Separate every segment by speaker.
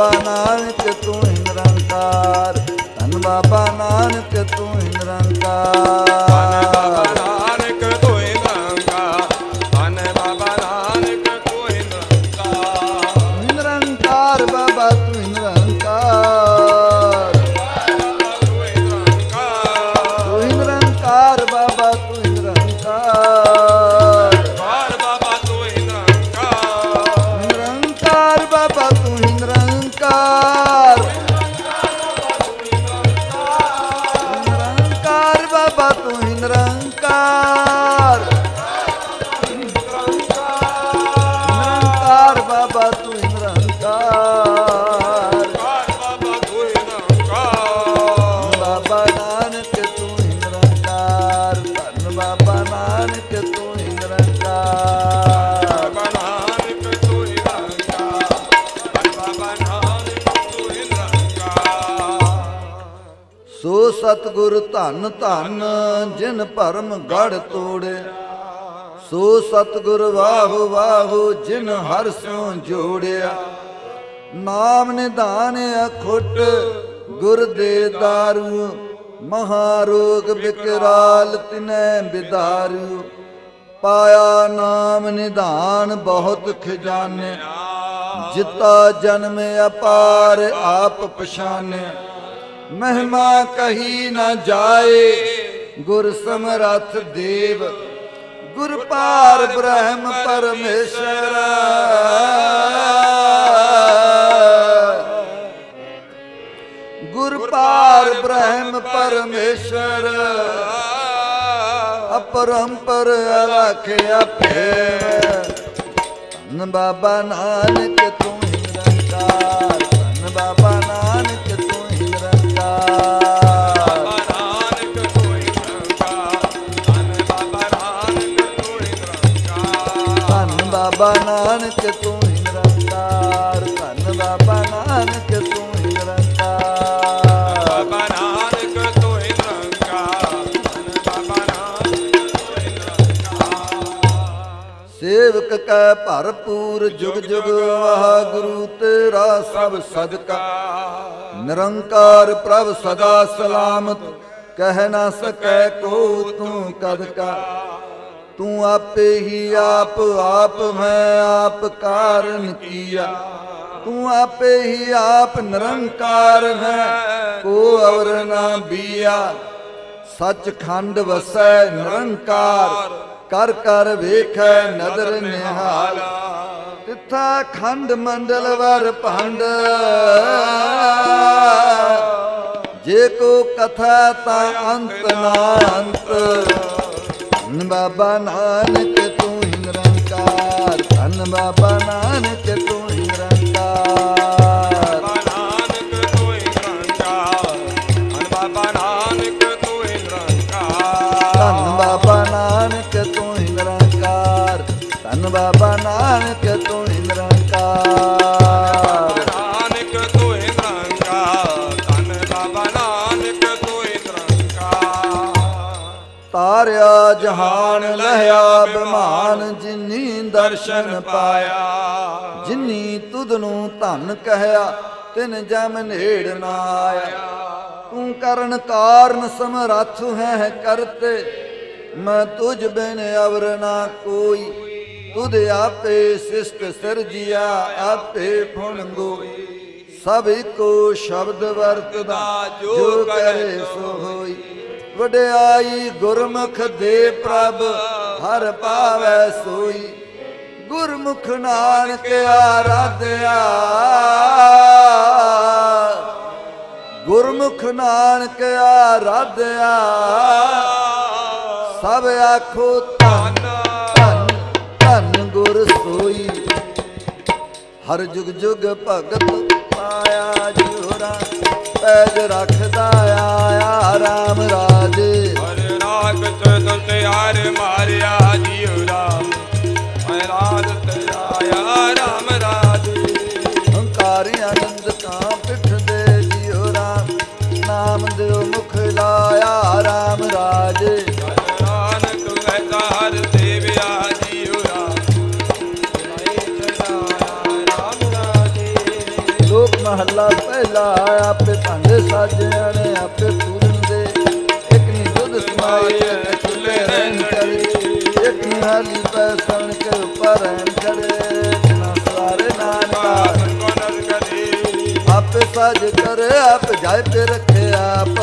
Speaker 1: ਬਾਬਾ ਸਤਗੁਰ ਧੰਨ ਧੰਨ, ਜਿਨ ਭਰਮ ਗੜ ਤੋੜਿਆ ਸੋ ਸਤਗੁਰ ਵਾਹੋ ਵਾਹੋ, ਜਿਨ ਹਰ ਸੋ ਜੋੜਿਆ। ਨਾਮ ਨਿਧਾਨ ਅਖੁੱਟ, ਗੁਰ ਦੇ ਦਾਰੂ। ਮਹਾਰੋਗ ਬਿਕਰਾਲ ਤਿਨੈ ਬਿਦਾਰੂ। ਪਾਇਆ ਨਾਮ ਨਿਧਾਨ ਬਹੁਤ ਖਜ਼ਾਨੇ। ਜਿਤਾ ਜਨਮ ਅਪਾਰ ਆਪ ਪਛਾਨਿਆ ਮਹਿਮਾ ਕਹੀ ਨਾ ਜਾਏ, ਗੁਰ ਸਮਰਥ ਦੇਵ। ਗੁਰ ਪਾਰ ਬ੍ਰਹਮ ਪਰਮੇਸ਼ਰ। ਗੁਰ ਪਾਰ ਬ੍ਰਹਮ ਪਰਮੇਸ਼ਰ। ਅਪਰੰਪਰ ਅਲਖਿਆ ਭੇਵ ਧੰਨ ਬਾਬਾ ਨਾਨਕ ਤੂੰ ਭਰਪੂਰ ਜੁਗ ਜੁਗ ਵਾਹਿਗੁਰੂ ਤੇਰਾ ਸਭ ਸਦਕਾ। ਨਿਰੰਕਾਰ ਪ੍ਰਭ ਸਦਾ ਸਲਾਮਤ, ਕਹਿ ਨਾ ਸਕੈ ਕੋ ਤੂੰ ਕਦ ਕਾ। ਤੂੰ ਆਪੇ ਹੀ ਆਪ ਆਪ ਮੈਂ ਆਪ ਕਾਰਨ ਕੀਆ। ਤੂੰ ਆਪੇ ਹੀ ਆਪ ਨਿਰੰਕਾਰ ਹੈ, ਕੋ ਅਵਰ ਨਾ ਬੀਆ। ਸੱਚਖੰਡ ਵਸੈ ਨਿਰੰਕਾਰ ਕਰ ਕਰ ਵੇਖੈ ਨਦਰ ਨਿਹਾਲ। ਤਿੱਥਾ ਖੰਡ ਮੰਡਲ ਵਰ ਭੰਡ। ਜੇ ਕੋ ਕਥਾ ਤਾਂ ਅੰਤ ਨਾ ਅੰਤ ਬਾਬਾ ਨਾਨਕ ਤੂੰ ਹੀ ਨਿਰੰਕਾਰ ਧੰਨ ਬਾਬਾ ਨਾਨਕ ਤਾਰਿਆ ਜਹਾਨ ਲਹਿਆ ਬਿਮਾਨ ਜਿਨੀ ਦਰਸ਼ਨ ਪਾਇਆ। ਜਿਨੀ ਤੁਧ ਨੂੰ ਧਨ ਕਹਿਆ, ਤਿਨ ਜਮ ਨੇੜ ਨਾ ਆਇਆ। ਤੂੰ ਕਰਨ ਕਾਰਨ ਸਮਰੱਥ ਹੈ ਕਰਤੇ, ਮੈਂ ਤੁਝ ਬਿਨ ਅਵਰ ਨਾ ਕੋਈ। ਤੁਧ ਆਪੇ ਸਿਸ਼ਟ ਸਿਰਜਿਆ, ਆਪੇ ਫੁਣ ਗੋਈ। ਸਭ ਇੱਕੋ ਸ਼ਬਦ ਵਰਤਦਾ, ਜੋ ਕਰੇ ਸੋ ਹੋਈ। ਵਡਿਆਈ ਗੁਰਮੁਖ ਦੇ ਪ੍ਰਭ, ਹਰ ਪਾਵੈ ਸੋਈ। ਗੁਰਮੁਖ ਨਾਨਕ ਆਰਾਧਿਆ। ਗੁਰਮੁਖ ਨਾਨਕ ਆਰਾਧਿਆ। ਸਭ ਆਖੋ ਧੰਨ ਧੰਨ ਧੰਨ ਗੁਰ ਸੋਈ। ਹਰ ਜੁਗ ਜੁਗ ਭਗਤ ਪਾਇਆ ਜੋਰਾ, ਪੈਜ ਰੱਖਦਾ ਆਇਆ। ਲੋਕ ਮਹੱਲਾ
Speaker 2: ਪਹਿਲਾ ਆਪੇ ਭਾਂਡੇ ਸਾਜਿਆ ਨੇ ਆਪੇ ਪੂਰਨਦੇ ਇੱਕ ਨੀ ਦੁੱਧ ਸਮਾਏ
Speaker 1: ਚੁੱਲੇ ਰਹਿਣ ਚੜੇ। ਇੱਕ ਨੀ ਹਾਲੀ ਪੈਸਣ ਕੇ ਉੱਪਰ ਰਹਿਣ ਚੜੇ। ਨਾ ਸਾਰੇ ਨਾਨਕਾ। ਆਪੇ ਸਾਜ ਕਰੇ, ਆਪ ਜਾਇ ਤੇ ਰੱਖੇ ਆਪ।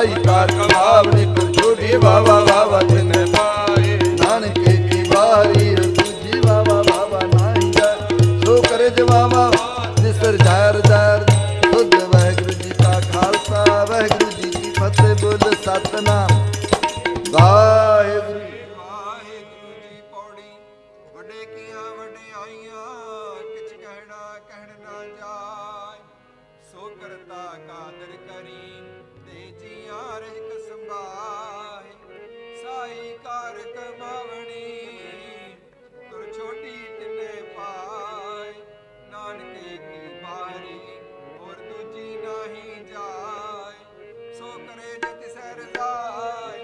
Speaker 2: ਨਮਾਏ
Speaker 1: ਸਾਈ ਕਾਰ ਕਮਾਵਣੀ ਕੋ ਛੋੜੀ ਵਾ ਵਾ
Speaker 2: ਪਾਏ।
Speaker 1: ਨਾਨਕੇ ਕੀ ਵਾਰੀ ਦੂਜੀ ਵਾ ਵਾ ਨਾਹੀ ਜਾ ਸੋ ਕਰੇ ਜਵਾਵਾ ਨਿਸਰ ਜਾਰ ਜਾਰ ਸੁਧ ਵਾਹਿਗੁਰੂ ਜੀ ਕਾ ਖਾਲਸਾ, ਵਾਹਿਗੁਰੂ ਜੀ ਕੀ ਫਤਿਹ ਬੋਲ ਸਤਨਾਮ। ਵਾਹਿਗੁਰੂ
Speaker 3: ਕਾਰ ਤੁਰ ਛੋਟੀ ਤਿੰਨੇ ਪਾਏ ਨਾਨਕੇ ਕੀ ਬਾਰੀ ਹੋਰ ਦੂਜੀ ਨਹੀਂ ਜਾਏ ਸੋ ਕਰੇ ਜਿਤ ਸਹਿ ਰਜ਼ਾਏ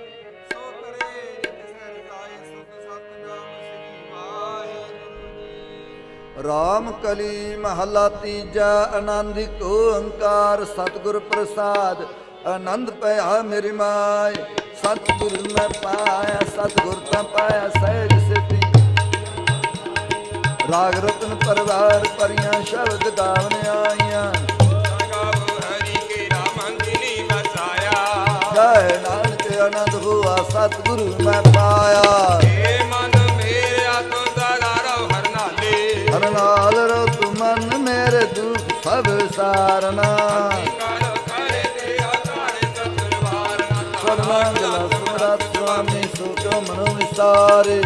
Speaker 3: ਸੋ ਕਰੇ ਜਿਤ ਸਹਿ ਰਜ਼ਾਏ ਸੁਧ ਸਤਨਾਮ ਸ੍ਰੀ ਵਾਹਿਗੁਰੂ ਜੀ।
Speaker 1: ਰਾਮ ਕਲੀ ਮਹਲਾ ਤੀਜਾ, ਆਨੰਦਿਕ ਓੰਕਾਰ, ਸਤਿਗੁਰ ਪ੍ਰਸਾਦ, ਆਨੰਦ ਪਿਆ ਮੇਰੀ ਮਾਏ ਸਤਿਗੁਰ ਮੈਂ ਪਾਇਆ, ਸਤਿਗੁਰ ਤਾਂ ਪਾਇਆ ਸਹਿਜ ਸਿੱਧੀ। ਰਾਗ ਰਤਨ ਪਰਵਾਰ ਪਰੀਆਂ ਸ਼ਬਦ ਗਾਵਣ ਆਈਆਂ। ਜੈ ਨਾਨਕ ਆਨੰਦ ਹੋਆ, ਸਤਿਗੁਰੂ ਮੈਂ ਪਾਇਆ।
Speaker 2: ਏ ਮਨ ਮੇਰਾ ਤੂੰ ਦਰਾ ਰਵ ਹਰ ਨਾਲੇ
Speaker 1: ਹਰ ਨਾਲ ਰੋ ਤੂੰ ਮਨ ਮੇਰੇ ਦੁਖ ਸਭ ਸਾਰਨਾ।
Speaker 2: ਨਾਲੇ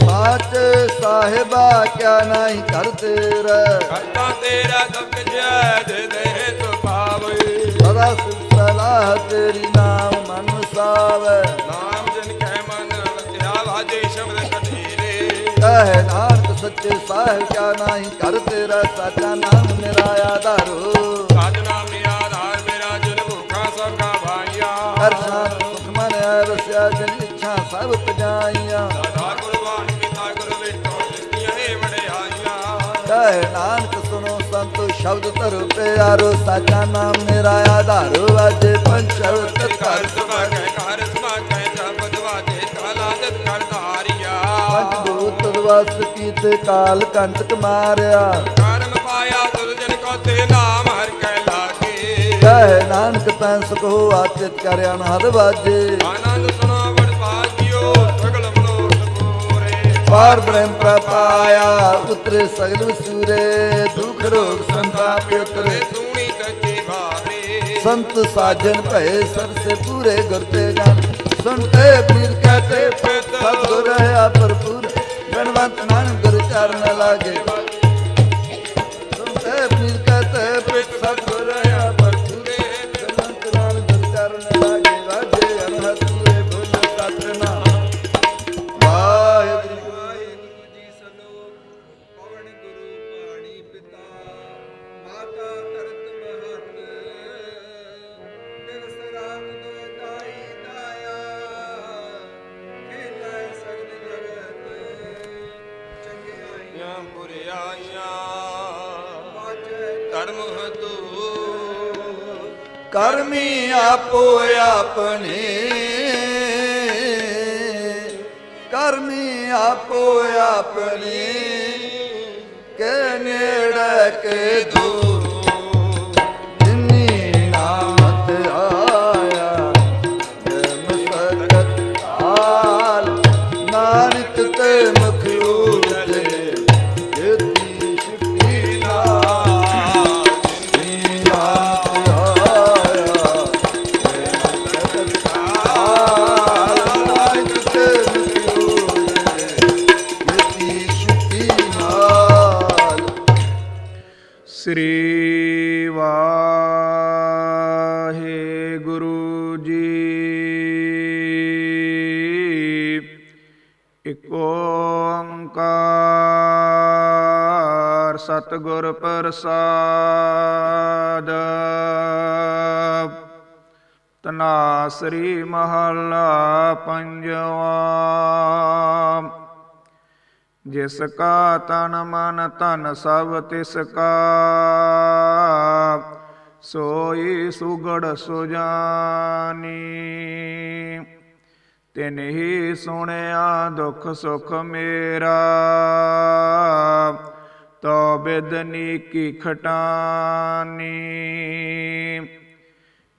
Speaker 1: ਸਾਚ ਸਾਹਿਬਾ ਕਿਆ ਨਹੀਂ ਕਰ ਤੇਰਾ
Speaker 2: ਕਰਤਾ ਤੇਰਾ ਦੁੱਖ ਜੈ ਦੇ ਦੇ ਤੋ ਪਾਵੇ।
Speaker 1: ਸਦਾ ਸਲਾਹ ਤੇਰੀ ਨਾਮ ਮਨ ਵਸਾਵੇ
Speaker 2: ਨਾਮ ਜਨ ਕੈ ਮਨ ਵਸਿਆ ਵਾਜੇ ਸ਼ਬਦ ਕਠੀਰੇ
Speaker 1: ਕਹੇ ਨਾਨਕ ਸੱਚੇ ਸਾਹਿਬ ਕਿਆ ਨਹੀਂ ਕਰ ਤੇਰਾ ਸਾਚਾ ਨਾਮ ਮੇਰਾ ਆਧਾਰੋ
Speaker 2: ਜਨ
Speaker 1: ਇੱਛਾ ਸਭ ਪਜਾਈਆਂ।
Speaker 2: ਸਦਾ ਕੁਰਬਾਨ ਕੀਤਾ ਗੁਰ ਵੇਟੋ ਜਿਸਤੀਆਂ ਏ ਵਡਿਆਈਆਂ।
Speaker 1: ਕਹੇ ਨਾਨਕ ਸੁਨੋ ਸੰਤ ਸ਼ਬਦ ਧਰੋ ਪਿਆਰੋ ਸਾਚਾ ਨਾਮ ਮੇਰਾ ਆਧਾਰੋ ਅਜੇ ਪੰਜ ਸ਼ਬਦ
Speaker 2: ਕਰ
Speaker 1: ਕਰ
Speaker 2: ਸਭਾ ਕੈ ਕਰ ਸਮਾ ਕੈ ਜਪ ਦਵਾਜੇ ਕਾਲਾ ਜਤ ਕਰ ਧਾਰਿਆ।
Speaker 1: ਪੰਜ ਦੂਤ ਦਵਸ ਕੀਤੇ ਕਾਲ ਕੰਟਕ ਮਾਰਿਆ।
Speaker 2: ਕਰਮ ਪਾਇਆ ਦੁਰਜਨ ਕੋ ਤੇ ਨਾਮ ਹਰ
Speaker 1: ਕਹੇ ਨਾਨਕ ਤੈ ਸੁਖ ਹੋਆ ਚਿਤ ਕਰ ਅਨਹਦ ਵਾਜੇ।
Speaker 2: ਆਨੰਦ ਸੁਨੋ ਵਡ ਭਾਗਿਓ ਸਗਲ ਮਨੋਰਥ ਪੂਰੇ
Speaker 1: ਪਾਰ ਬ੍ਰਹਮ ਪ੍ਰਪਾਇਆ ਉਤਰੇ ਸਗਲ ਸੂਰੇ। ਦੁਖ ਰੋਗ ਸੰਤਾਪ ਉਤਰੇ।
Speaker 2: ਤੂਣੀ ਸੱਚੇ ਬਾਰੇ
Speaker 1: ਸੰਤ ਸਾਜਨ ਭਏ ਸਭ ਸੇ ਪੂਰੇ ਗੁਰ ਤੇ ਜਾਨ ਸੁਨਤੇ ਪੀਰ ਕਹਤੇ ਸਤਿਗੁਰ ਹੈ ਭਰਪੂਰ। ਗਣਵੰਤ ਨਾਨਕ ਗੁਰ ਚਰਨ ਲਾਗੇ। ਸੁਨਤੇ ਪੀਰ ਕਹਤੇ ਸਤਿਗੁਰ ਕਰਮੀ ਆਪੋ ਆਪਣੇ। ਕਰਮੀ ਆਪੋ ਆਪਣੇ। ਕੇ ਨੇੜੇ ਕੇ ਦੂਰ।
Speaker 4: ਸ੍ਰੀ ਵਾਹਿਗੁਰੂ ਜੀ। ਇਕ ਓੰਕਾਰ ਸਤਿਗੁਰ ਪ੍ਰਸਾਦ। ਤਨਾਸਰੀ ਮਹੱਲਾ ਪੰਜਵਾ। ਜਿਸ ਕਾ ਤਨ ਮਨ ਧਨ ਸਭ ਤਿਸ ਕਾ, ਸੋਈ ਸੁਗੜ ਸੁਜਾਨੀ। ਤਿਨ ਹੀ ਸੁਣਿਆ ਦੁਖ ਸੁਖ ਮੇਰਾ, ਤੋ ਬਿਦਨੀ ਕੀ ਖਟਾਨੀ।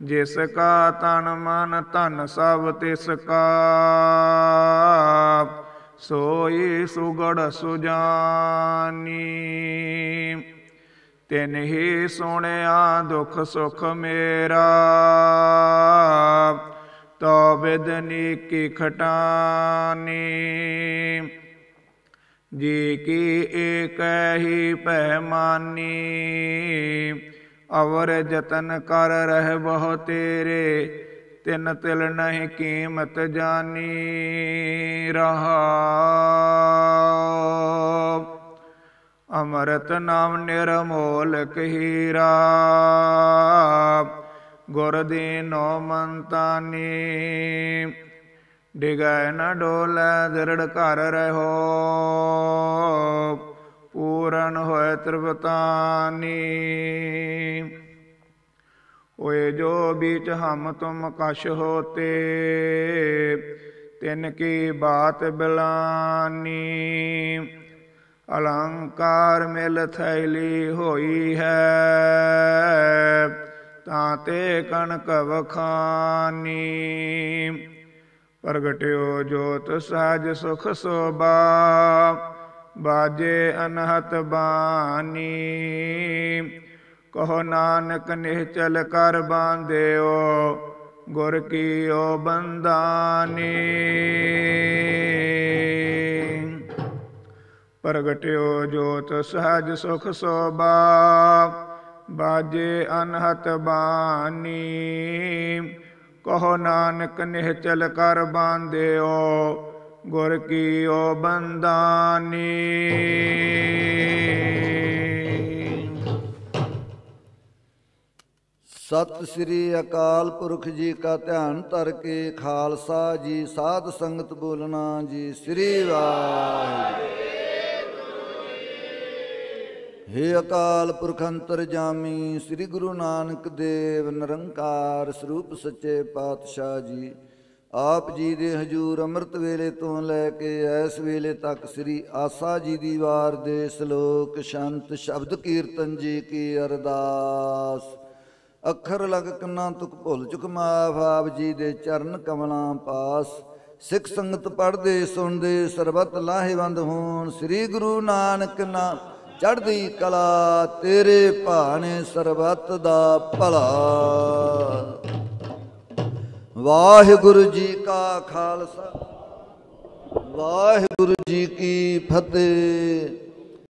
Speaker 4: ਜਿਸ ਕਾ ਤਨ ਮਨ ਧਨ ਸਭ ਤਿਸ ਕਾ ਸੋਈ ਸੁਗੜ ਸੁਜਾਨੀ। ਤਿਨ ਹੀ ਸੁਣਿਆ ਦੁਖ ਸੁਖ ਮੇਰਾ। ਤੋ ਬਿਦਨੀ ਕੀ ਖਟਾਨੀ। ਜੀ ਕੀ ਏਕ ਹੀ ਪਹਿਮਾਨੀ ਅਵਰ ਜਤਨ ਕਰ ਰਹਿ ਬਹੁ ਤੇਰੇ। ਤਿੰਨ ਤਿਲ ਨਹੀਂ ਕੀਮਤ ਜਾਨੀ ਰਹਾ ਅਮਰਤ ਨਾਮ ਨਿਰਮੋਲ ਹੀਰਾ। ਗੁਰ ਦੀਨੋ ਮੰਤਾਨੀ। ਡਿਗੈ ਨ ਡੋਲੇ, ਦਿਰੜ ਘਰ ਰਹੋ। ਪੂਰਨ ਹੋਏ ਤ੍ਰਿਵਤਾਨੀ। ਓਏ ਜੋ ਬੀਚ ਹਮ ਤੁਮ ਕਛ ਹੋਤੇ, ਤਿਨ ਕੀ ਬਾਤ ਬਿਲਾਨੀ। ਅਲੰਕਾਰ ਮਿਲ ਥੈਲੀ ਹੋਈ ਹੈ, ਤਾਂ ਤੇ ਕਣਕ ਵਖਾਨੀ। ਪ੍ਰਗਟਿਓ ਜੋਤ ਸਾਜ ਸੁਖ ਸੋਭਾ, ਬਾਜੇ ਅਨਹਤ ਬਾਨੀ। ਕਹੋ ਨਾਨਕ ਨਿਹਚਲ ਕਰ ਬਾਂਧਿਓ, ਗੁਰ ਕੀਓ ਬੰਦਾਨੀ ਪ੍ਰਗਟਿਓ ਜੋਤ ਸਹਜ ਸੁਖ ਸੋਭਾ, ਬਾਜੇ ਅਨਹਤ ਬਾਣੀ। ਕਹੋ ਨਾਨਕ ਨਿਹਚਲ ਕਰ ਬਾਂਧਿਓ, ਗੁਰ ਕੀਓ ਬੰਦਾਨੀ
Speaker 1: ਸਤਿ ਸ੍ਰੀ ਅਕਾਲ ਪੁਰਖ ਜੀ ਕਾ ਧਿਆਨ ਧਰ ਕੇ, ਖਾਲਸਾ ਜੀ, ਸਾਧ ਸੰਗਤ ਬੋਲਣਾ ਜੀ, ਸ੍ਰੀ ਵਾਹਿਗੁਰੂ ਹੇ ਅਕਾਲ ਪੁਰਖ ਅੰਤਰ ਜਾਮੀ, ਸ੍ਰੀ ਗੁਰੂ ਨਾਨਕ ਦੇਵ, ਨਿਰੰਕਾਰ ਸਰੂਪ ਸੱਚੇ ਪਾਤਸ਼ਾਹ ਜੀ। ਆਪ ਜੀ ਦੇ ਹਜੂਰ ਅੰਮ੍ਰਿਤ ਵੇਲੇ ਤੋਂ ਲੈ ਕੇ ਇਸ ਵੇਲੇ ਤੱਕ ਸ੍ਰੀ ਆਸਾ ਜੀ ਦੀ ਵਾਰ ਦੇ ਸ਼ਲੋਕ, ਸ਼ੰਤ, ਸ਼ਬਦ ਕੀਰਤਨ ਜੀ ਕੀ ਅਰਦਾਸ। ਅੱਖਰ ਲਗ ਕੰਨਾਂ ਤੁਕ ਭੁੱਲ ਚੁਕ ਮਾਫ ਆਪ ਜੀ ਦੇ ਚਰਨ ਕਮਲਾਂ ਪਾਸ। ਸਿੱਖ ਸੰਗਤ ਪੜ੍ਹਦੇ, ਸੁਣਦੇ, ਸਰਬਤ ਲਾਹੇਵੰਦ ਹੋਣ। ਸ੍ਰੀ ਗੁਰੂ ਨਾਨਕ ਨਾਮ ਚੜ੍ਹਦੀ ਕਲਾ, ਤੇਰੇ ਭਾਣੇ ਸਰਬਤ ਦਾ ਭਲਾ। ਵਾਹਿਗੁਰੂ ਜੀ ਕਾ ਖਾਲਸਾ, ਵਾਹਿਗੁਰੂ ਜੀ ਕੀ ਫਤਿਹ।